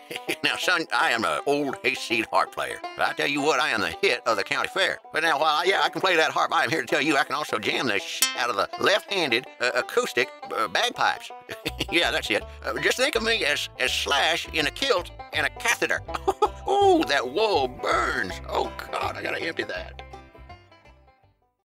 now, son, I am an old hayseed harp player. But I tell you what, I am the hit of the county fair. But now, while yeah, I can play that harp, I am here to tell you I can also jam the shit out of the left-handed uh, acoustic uh, bagpipes. yeah, that's it. Uh, just think of me as as Slash in a kilt and a catheter. oh, that wool burns. Oh God, I gotta empty that.